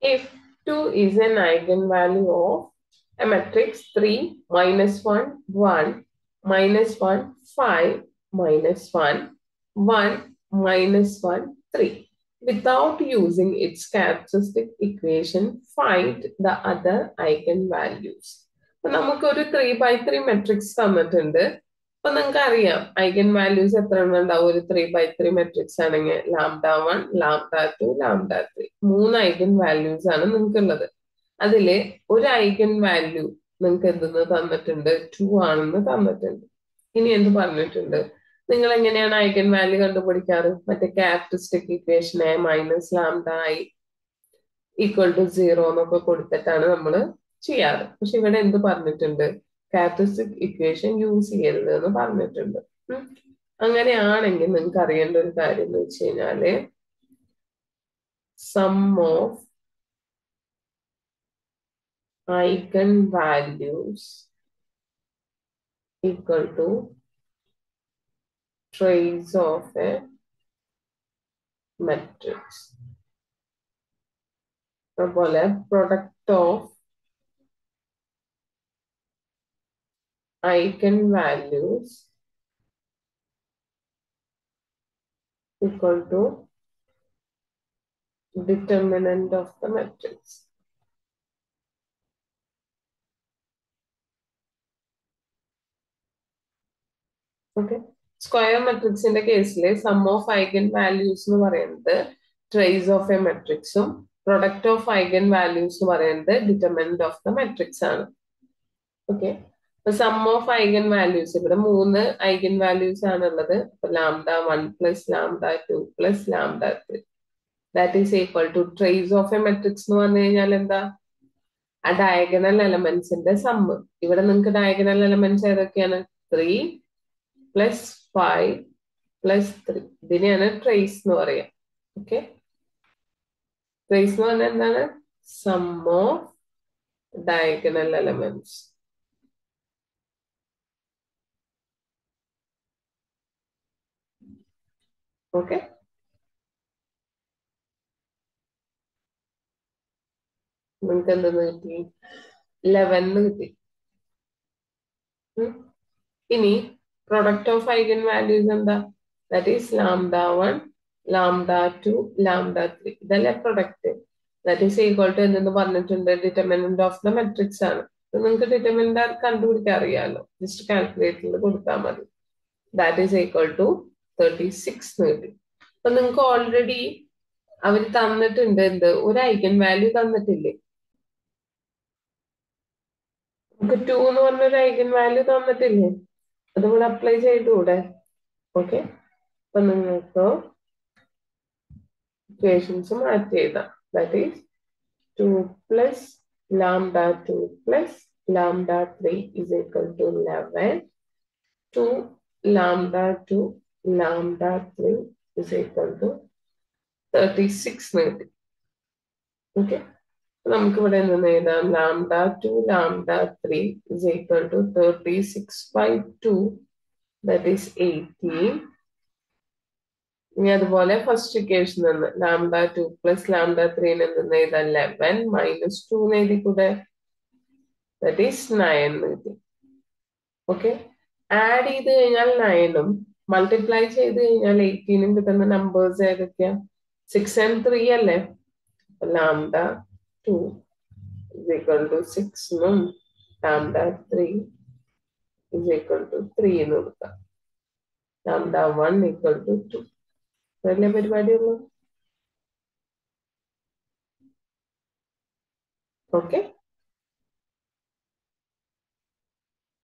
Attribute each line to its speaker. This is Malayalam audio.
Speaker 1: If 2 is an eigenvalue of a matrix 3, minus 1, 1, minus 1, 5, minus 1, 1, minus 1, 3. Without using its characteristic equation, find the other eigenvalues. അപ്പൊ നമുക്കൊരു ത്രീ ബൈ ത്രീ മെട്രിക്സ് തന്നിട്ടുണ്ട് അപ്പൊ നിങ്ങൾക്ക് അറിയാം ഐഗൻ വാല്യൂസ് എത്ര എണ്ണം ഉണ്ടാവും? ഒരു ത്രീ ബൈ ത്രീ മെട്രിക്സ് ആണെങ്കിൽ lambda one lambda two lambda three മൂന്ന് ഐഗൻ വാല്യൂസ് ആണ് നിങ്ങൾക്ക് ഉള്ളത് അതിൽ ഒരു ഐഗൻ വാല്യൂ നിങ്ങൾക്ക് എന്തെന്ന് തന്നിട്ടുണ്ട്? ടു ആണെന്ന് തന്നിട്ടുണ്ട്. ഇനി എന്ത് പറഞ്ഞിട്ടുണ്ട്? നിങ്ങൾ എങ്ങനെയാണ് ഐഗൻ വാല്യൂ കണ്ടുപിടിക്കാറ്? മറ്റേ ക്യാരക്ടറിസ്റ്റിക് ഇക്വേഷനെ മൈനസ് ലാംഡ ആയി ഈക്വൽ ടു സീറോ എന്നൊക്കെ കൊടുത്തിട്ടാണ് നമ്മൾ ചെയ്യാറ്. പക്ഷെ ഇവിടെ എന്ത് പറഞ്ഞിട്ടുണ്ട്? ക്യാരക്ടറിസ്റ്റിക് ഇക്വേഷൻ യൂസ് ചെയ്യരുത് എന്ന് പറഞ്ഞിട്ടുണ്ട് അങ്ങനെയാണെങ്കിൽ നിങ്ങൾക്ക് അറിയേണ്ട ഒരു കാര്യം എന്ന് വെച്ച് കഴിഞ്ഞാൽ sum of eigenvalues equal to trace of a matrix. അതുപോലെ product of values equal to determinant of the matrix. Okay. Square മെട്രിക്സിന്റെ കേസിലെ സം ഓഫ് ഐഗൻ വാല്യൂസ് എന്ന് പറയുന്നത് ട്രേസ് ഓഫ് എ മെട്രിക്സും പ്രൊഡക്റ്റ് ഓഫ് ഐഗൻ വാല്യൂസ് എന്ന് പറയുന്നത് ഡിറ്റർമിനന്റ് ഓഫ് ദ മെട്രിക്സ് ആണ് okay sum of eigen values ഇവിടെ മൂന്ന് ഐഗൻ വാല്യൂസ് ആണുള്ളത് lambda one plus lambda two plus lambda three that is equal to trace of a matrix എന്ന് പറഞ്ഞു കഴിഞ്ഞാൽ എന്താ? ആ ഡയഗണൽ എലമെന്റ്സിന്റെ സമ്മ് ഇവിടെ നിങ്ങൾക്ക് ഡയഗണൽ എലമെന്റ്സ് ഏതൊക്കെയാണ്? Three plus five plus three ഇതിനെയാണ് ട്രേസ് എന്ന് പറയാം. ഓക്കെ ട്രേസ് എന്ന് പറഞ്ഞാൽ എന്താണ്? Sum of diagonal elements okay നമുക്ക് എന്തെന്ന് കിട്ടി ലെവന്ന് കിട്ടി ഇനി ഓഫ് ഐഗൻ വാല്യൂസ് എന്താ? That is lambda 1 lambda 2 lambda 3 ഇതല്ലേ product that is equal to എന്തെന്ന് പറഞ്ഞിട്ടുണ്ട്? ഡിറ്റർമിനന്റ് ഓഫ് ദ മെട്രിക്സ് ആണ്. നിങ്ങൾക്ക് ഡിറ്റർമിനന്റ് കണ്ടുപിടിക്കാൻ അറിയാമല്ലോ ജസ്റ്റ് കാൽക്കുലേറ്ററിൽ കൊടുത്താൽ മതി. That is equal to thirty six കിട്ടി അപ്പൊ നിങ്ങൾക്ക് ഓൾറെഡി അവർ തന്നിട്ടുണ്ട് എന്ത്? ഒരു ഐക്കൺ വാല്യൂ തന്നിട്ടില്ലേ? നമുക്ക് ടു എന്ന് പറഞ്ഞൊരു ഐക്കൺ വാല്യൂ തന്നിട്ടില്ലേ? അത് ഇവിടെ അപ്ലൈ ചെയ്തുകൂടെ? ഓക്കെ അപ്പൊ നിങ്ങൾക്ക് ഇക്വേഷൻസ് മാറ്റി എഴുതാം. That is two plus lambda 2 plus lambda 3 is equal to 11. 2 lambda 2 lambda 3 is equal to 36 നൽകി ഓക്കെ നമുക്ക് ഇവിടെ നിന്ന് എഴുതാം? Lambda two lambda three is equal to thirty six by two that is eighteen ഇനി അതുപോലെ ഫസ്റ്റ് ഇക്വേഷൻ നിന്ന് ലാംഡ ടു പ്ലസ് ലാംഡ ത്രീനെ നിന്ന് എഴുതാം? ലെവൻ മൈനസ് ടു എഴുതി കൂടെ? ദറ്റ് ഈസ് നയൻ എഴുതി ഓക്കെ ആഡ് ചെയ്ത് കഴിഞ്ഞാൽ നയനും മൾട്ടിപ്ലൈ ചെയ്ത് കഴിഞ്ഞാൽ എയ്റ്റീനും കിട്ടുന്ന നമ്പേഴ്സ് ഏതൊക്കെയാ? സിക്സ് ആൻഡ് ത്രീ അല്ലേ? Lambda two is equal to 6 lambda lambda 3 is equal to 3 എന്ന് കൊടുക്കാം lambda 1 equal to 2 അതല്ലേ പരിപാടിയുള്ളൂ? ഓക്കെ